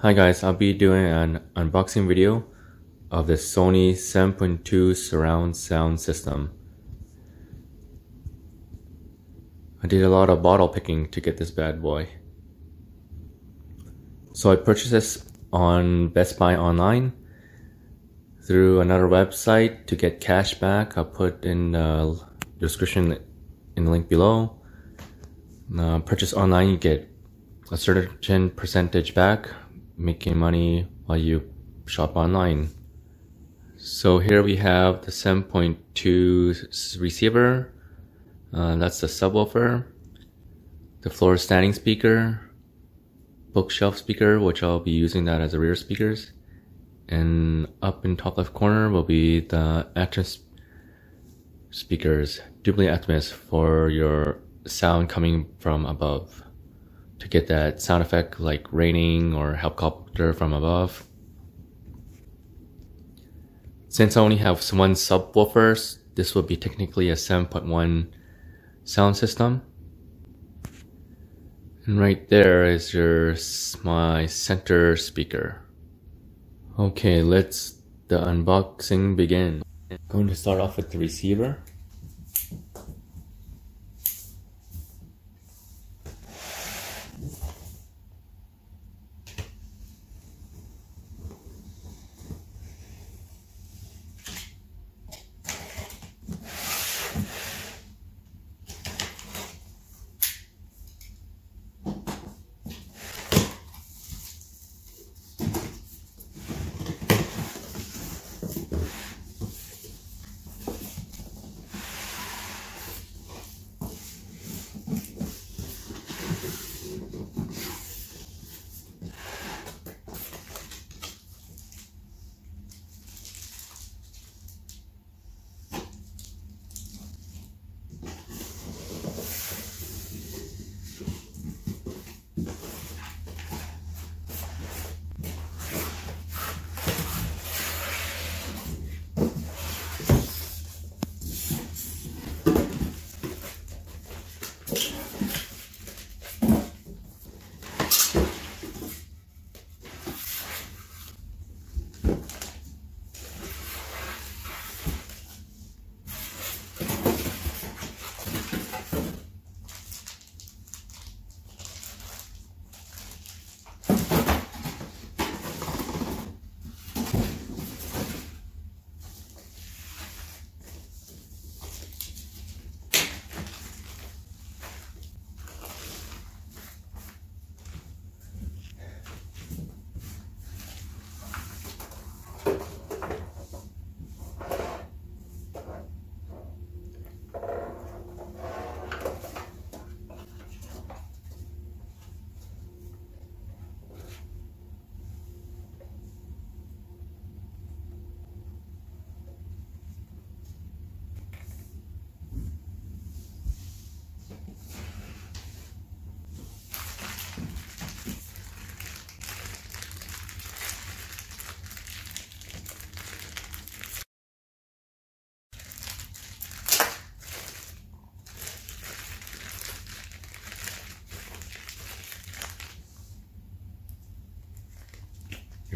Hi guys, I'll be doing an unboxing video of the Sony 7.2 surround sound system. I did a lot of bottle picking to get this bad boy. So I purchased this on Best Buy online through another website to get cash back. I'll put in the description in the link below. Uh, purchase online, you get a certain percentage back making money while you shop online. So here we have the 7.2 receiver. Uh, that's the subwoofer. The floor standing speaker. Bookshelf speaker, which I'll be using that as a rear speakers. And up in top left corner will be the Atmos speakers, Dolby Atmos for your sound coming from above to get that sound effect like raining or helicopter from above. Since I only have one subwoofer, this will be technically a 7.1 sound system. And right there is your my center speaker. Okay, let's the unboxing begin. I'm going to start off with the receiver.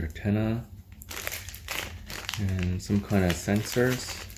Antenna and some kind of sensors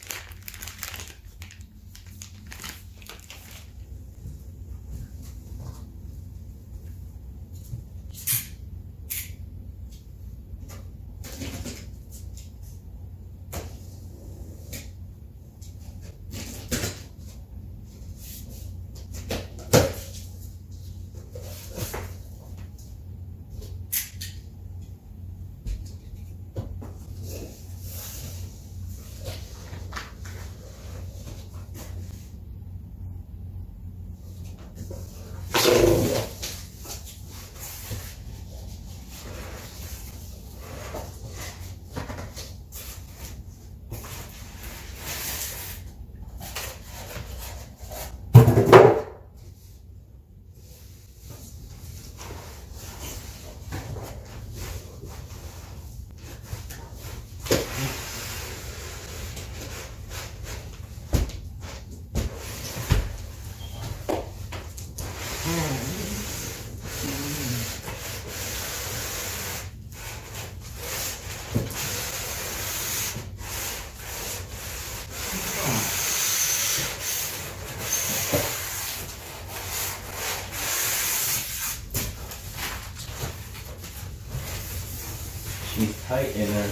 she's tight in her.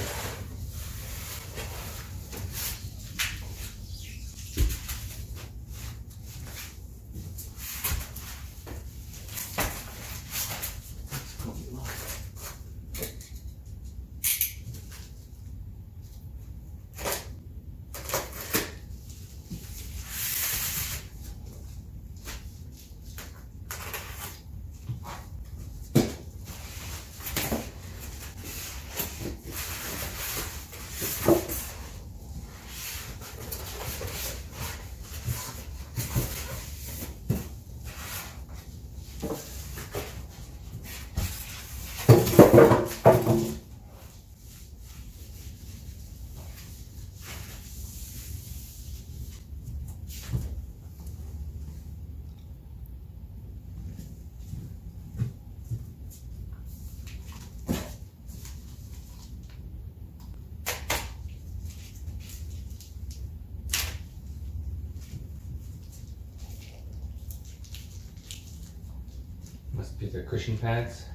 Must be the cushion pads.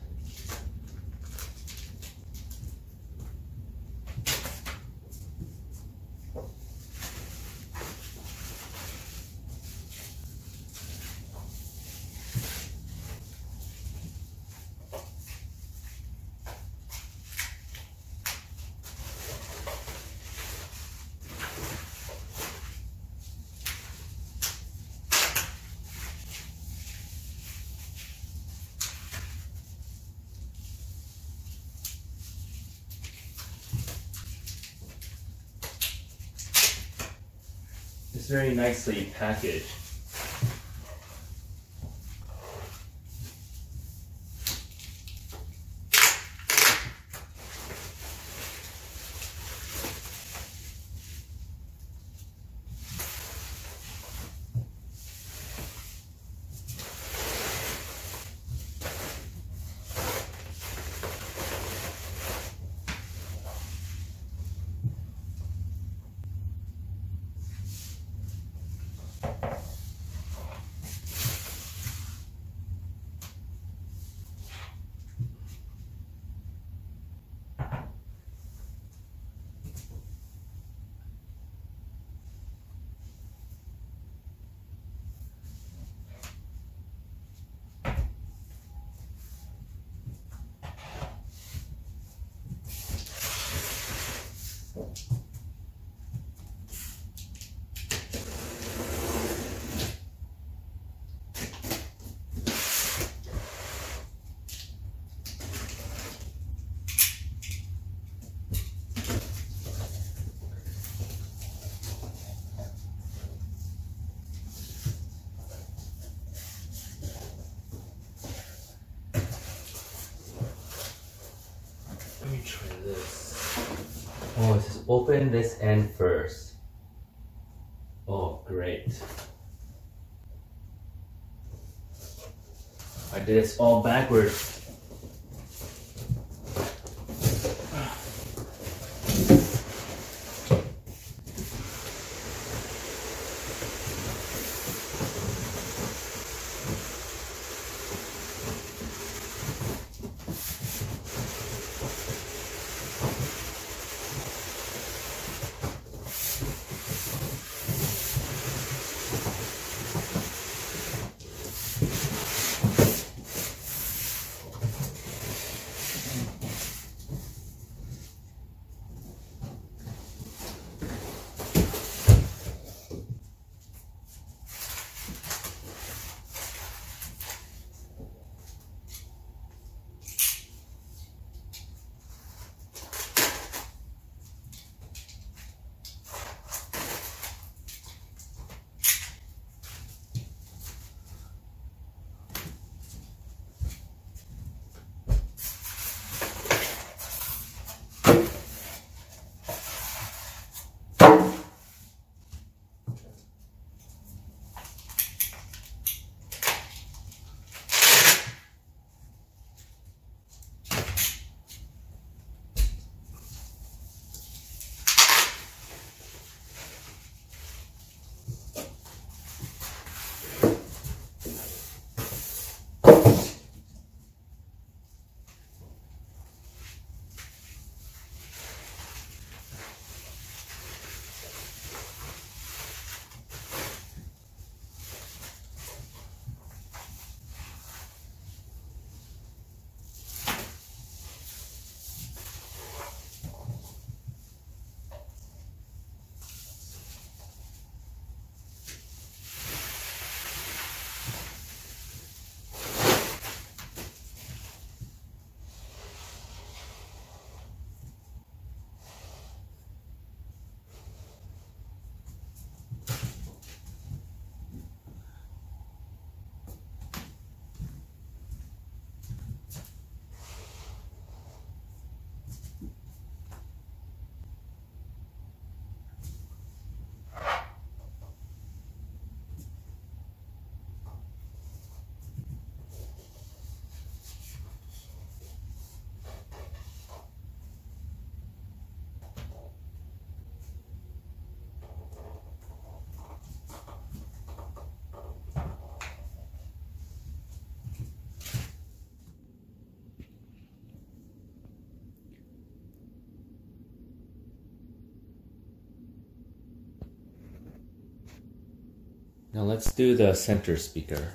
It's very nicely packaged. Oh, it open this end first. Oh, great. I did this all backwards. Now let's do the center speaker.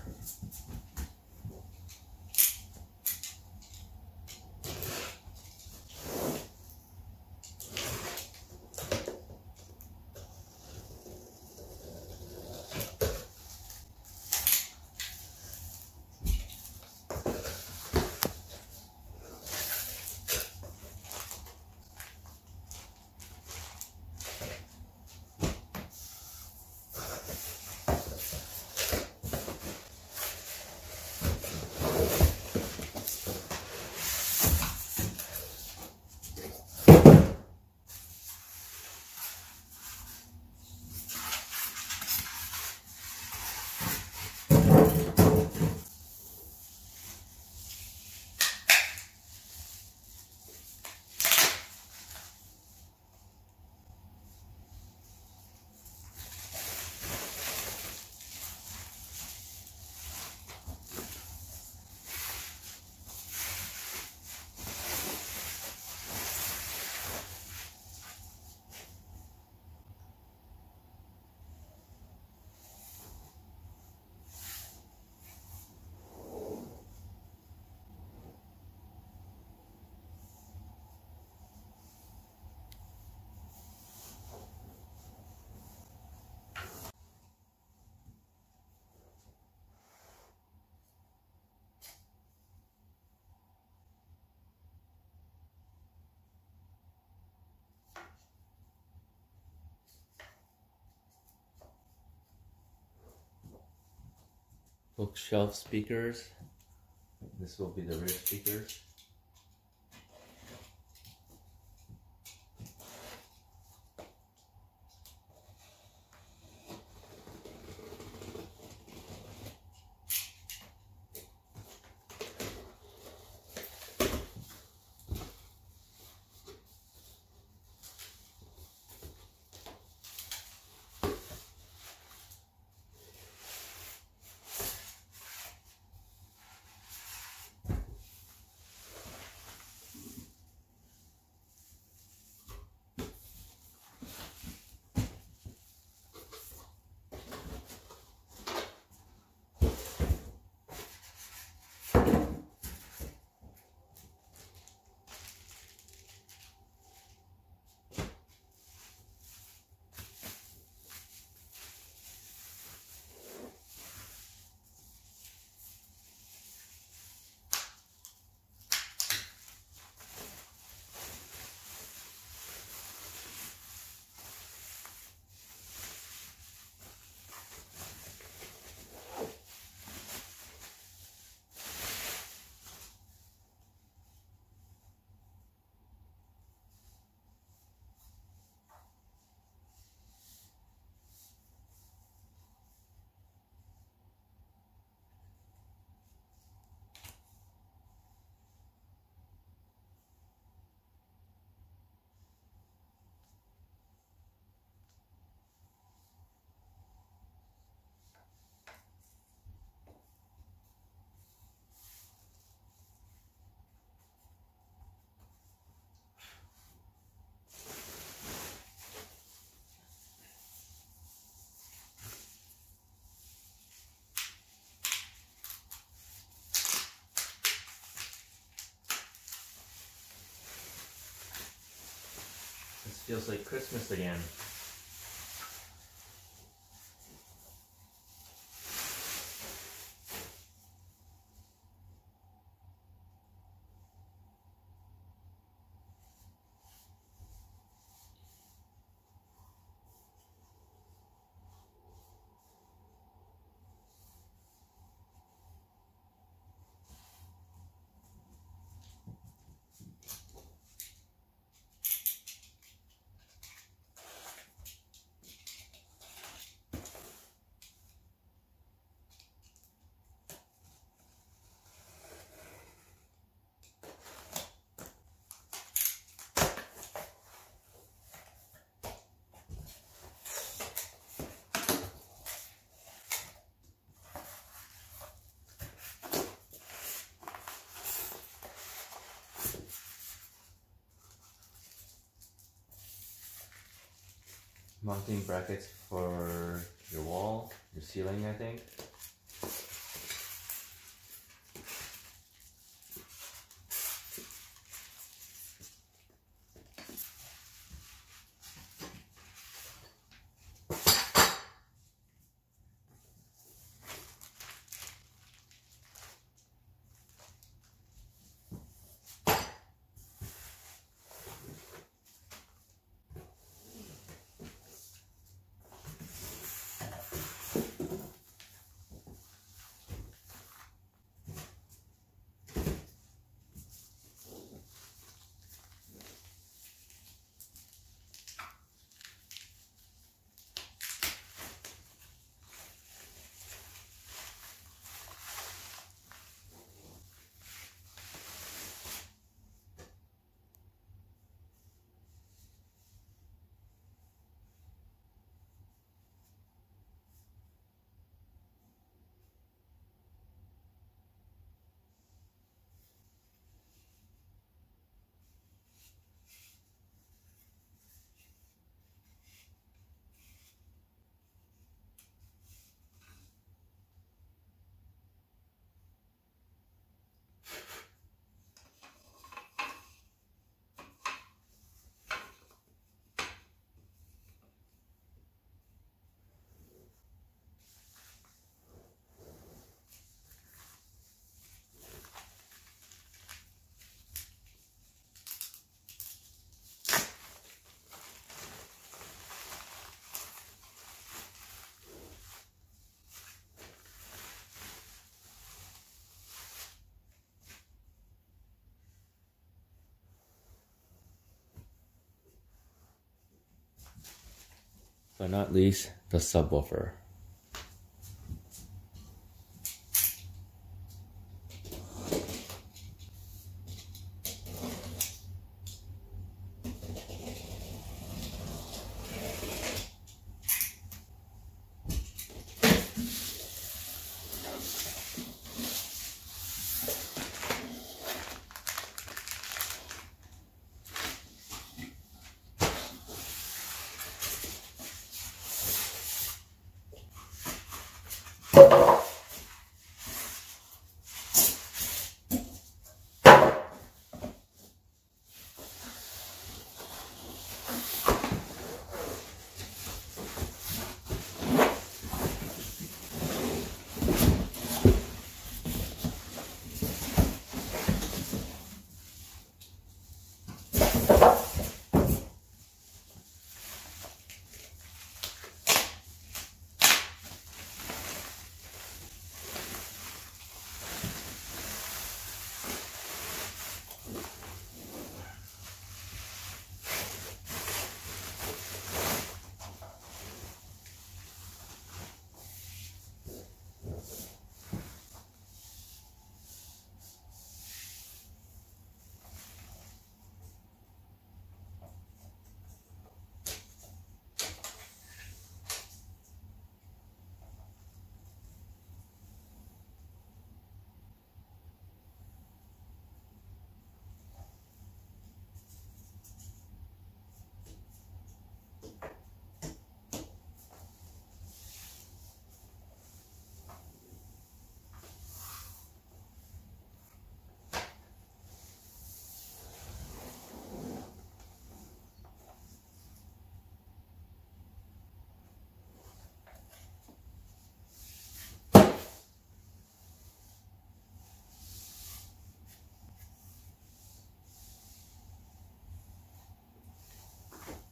Bookshelf speakers. This will be the rear speakers. Feels like Christmas again. Mounting brackets for your wall your ceiling, I think. But not least the subwoofer.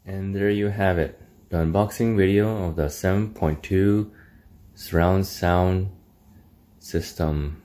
And there you have it, the unboxing video of the 7.2 surround sound system